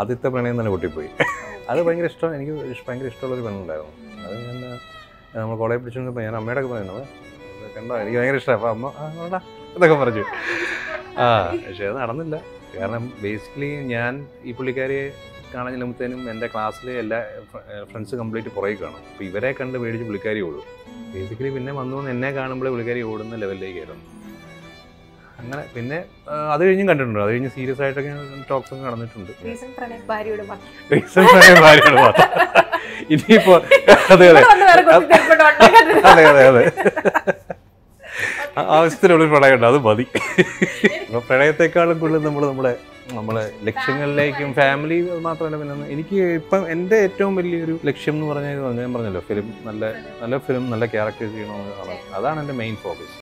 ആദ്യത്തെ പ്രണയം തന്നെ പൊട്ടിപ്പോയി. അത് ഭയങ്കര ഇഷ്ടം എനിക്ക് ഭയങ്കര ഇഷ്ടമുള്ളൊരു പെണ്ണുണ്ടായിരുന്നു. അത് ഞാൻ നമ്മൾ കോളേജ് പിടിച്ചുകൊണ്ടിരുന്നപ്പോൾ ഞാൻ അമ്മയുടെ ഒക്കെ പറയുന്നത് കണ്ടോ? എനിക്ക് ഭയങ്കര ഇഷ്ടമാണ് അപ്പോൾ അമ്മ വേണ്ട എന്നൊക്കെ പറഞ്ഞു. ആ പക്ഷേ അത് നടന്നില്ല. കാരണം ബേസിക്കലി ഞാൻ ഈ പുള്ളിക്കാരിയെ കാണാൻ ചെല്ലുമ്പോഴത്തേനും എന്റെ ക്ലാസ്സിലെ എല്ലാ ഫ്രണ്ട്സ് കംപ്ലീറ്റ് പുറകെ കാണും. അപ്പോൾ ഇവരെ കണ്ട് പേടിച്ച് പുള്ളിക്കാരി ഓടും. ബേസിക്കലി പിന്നെ വന്ന് എന്നെ കാണുമ്പോൾ പുള്ളിക്കാരി ഓടുന്ന ലെവലിലേക്ക് ആയിരുന്നു അങ്ങനെ പിന്നെ അത് കഴിഞ്ഞും കണ്ടിട്ടുണ്ട്. അത് കഴിഞ്ഞ് സീരിയസ് ആയിട്ടൊക്കെ ടോക്സ് ഒക്കെ നടന്നിട്ടുണ്ട്. റീസൺ പ്രണയ ഭാര്യയോട് മാത്രം. ഇനിയിപ്പോ അതെ അതെ. അതെ അതെ ആവശ്യത്തിനുള്ള പ്രണയമുണ്ട്. അത് മതി. അപ്പൊ പ്രണയത്തെക്കാളും കൂടുതൽ നമ്മൾ നമ്മുടെ നമ്മളെ ലക്ഷ്യങ്ങളിലേക്കും ഫാമിലി മാത്രമല്ല പിന്നെ എനിക്ക് ഇപ്പം എന്റെ ഏറ്റവും വലിയൊരു ലക്ഷ്യം എന്ന് പറഞ്ഞാൽ ഞാൻ പറഞ്ഞല്ലോ ഫിലിം നല്ല നല്ല ഫിലിം നല്ല ക്യാരക്ടർ ചെയ്യണമെന്ന് അതാണ് എന്റെ മെയിൻ ഫോക്കസ്